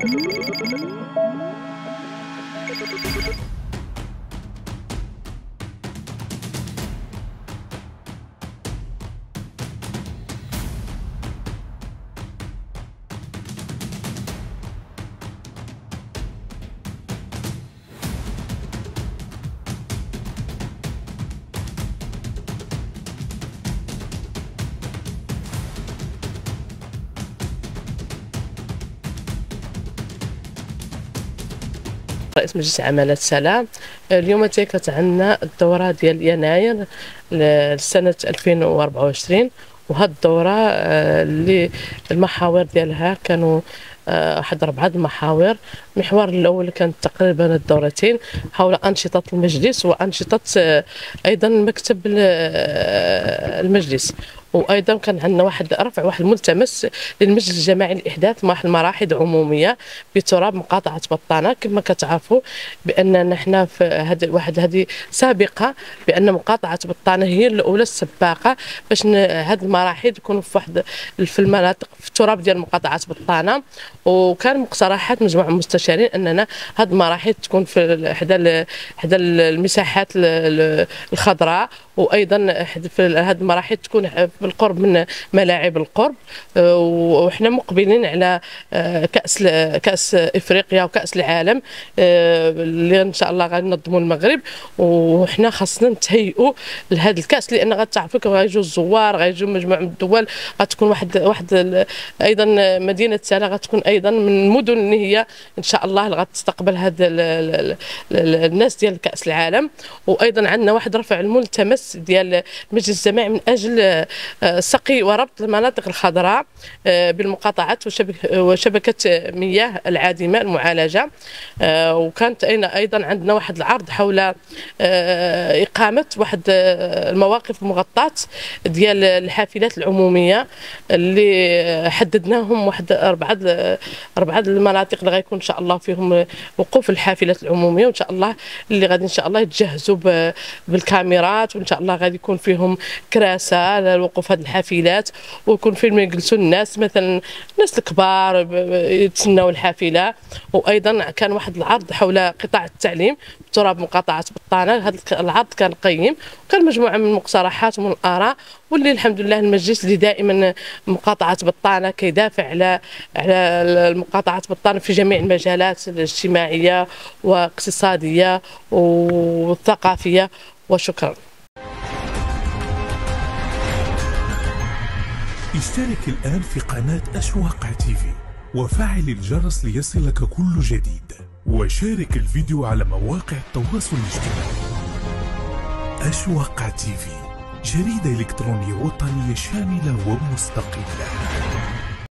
Thank you. رئيس مجلس عمالة سلام اليوم كانت عندنا الدورة ديال يناير لسنة 2024 وهاد الدورة آه، اللي المحاور ديالها كانوا آه، حد أربعة المحاور. المحور الأول كان تقريبا الدورتين. حول أنشطة المجلس وأنشطة آه، أيضا مكتب المجلس. وأيضا كان عندنا واحد رفع واحد الملتمس للمجلس الجماعي لاحداث واحد المراحل عمومية بتراب مقاطعة بطانة. كما كتعرفوا بأن نحن في هذه واحد هذه سابقة بأن مقاطعة بطانة هي الأولى السباقة باش هذه المراحل تكون في واحد في المناطق في التراب ديال مقاطعة بطانة. وكان مقترحات مجموعة من المستشارين أننا هذه المراحل تكون في إحدى إحدى المساحات الخضراء وأيضا في هذه المراحل تكون بالقرب من ملاعب القرب. آه، وحنا مقبلين على آه، كأس كأس إفريقيا وكأس العالم آه، اللي إن شاء الله غننظموا المغرب. وحنا خاصنا نتهيئوا لهذا الكأس لأن غتعرفوا غيجوا الزوار غيجوا مجموعة من الدول غتكون واحد واحد أيضا مدينة سالا غتكون أيضا من المدن اللي هي إن شاء الله غتستقبل هذا الناس ديال كأس العالم. وأيضا عندنا واحد رفع الملتمس ديال المجلس الجماعي من أجل سقي وربط المناطق الخضراء آه، بالمقاطعات وشبكة مياه العادمة المعالجة. آه، وكانت أيضا عندنا واحد العرض حول آه، إقامة واحد المواقف المغطاة ديال الحافلات العمومية اللي حددناهم واحد أربعة أربعة المناطق اللي غيكون إن شاء الله فيهم وقوف الحافلات العمومية وإن شاء الله اللي غادي إن شاء الله يتجهزوا بالكاميرات وإن شاء الله غادي يكون فيهم كراسة للوقوف هذه الحافلات ويكون فين يجلسوا الناس مثلا الناس الكبار يتسناو الحافلة. وأيضا كان واحد العرض حول قطاع التعليم تراب مقاطعة بطانه هذا العرض كان قيم وكان مجموعة من المقترحات ومن الآراء واللي الحمد لله المجلس اللي دائما مقاطعة بطانه كيدافع على على مقاطعه بطانه في جميع المجالات الاجتماعية واقتصادية والثقافيه وشكرا. اشترك الآن في قناة أشواق تيفي وفعل الجرس ليصلك كل جديد. وشارك الفيديو على مواقع التواصل الاجتماعي. أشواق تيفي جريدة إلكترونية وطنية شاملة ومستقلة.